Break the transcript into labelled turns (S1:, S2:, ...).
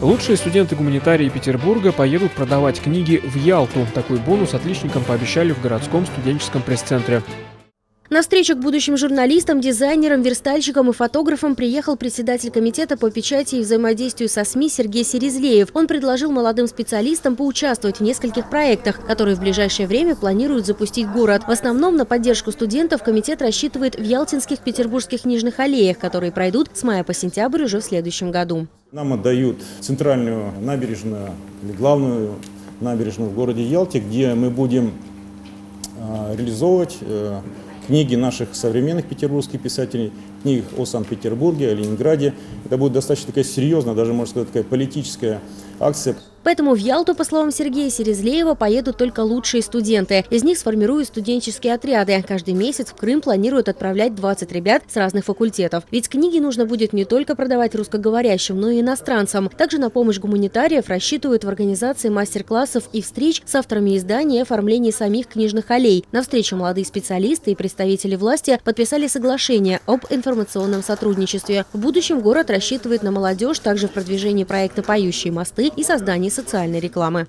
S1: Лучшие студенты-гуманитарии Петербурга поедут продавать книги в Ялту. Такой бонус отличникам пообещали в городском студенческом пресс-центре.
S2: На встречу к будущим журналистам, дизайнерам, верстальщикам и фотографам приехал председатель комитета по печати и взаимодействию со СМИ Сергей Серезлеев. Он предложил молодым специалистам поучаствовать в нескольких проектах, которые в ближайшее время планируют запустить город. В основном на поддержку студентов комитет рассчитывает в Ялтинских петербургских книжных аллеях, которые пройдут с мая по сентябрь уже в следующем году.
S3: Нам отдают центральную набережную или главную набережную в городе Ялте, где мы будем а, реализовывать э, книги наших современных петербургских писателей, книг о Санкт-Петербурге, о Ленинграде. Это будет достаточно такая серьезная, даже можно сказать, такая политическая акция.
S2: Поэтому в Ялту, по словам Сергея Серезлеева, поедут только лучшие студенты. Из них сформируют студенческие отряды. Каждый месяц в Крым планируют отправлять 20 ребят с разных факультетов. Ведь книги нужно будет не только продавать русскоговорящим, но и иностранцам. Также на помощь гуманитариев рассчитывают в организации мастер-классов и встреч с авторами издания и оформлении самих книжных аллей. На встречу молодые специалисты и представители власти подписали соглашение об информационном сотрудничестве. В будущем город рассчитывает на молодежь также в продвижении проекта «Поющие мосты» и создании социальной рекламы.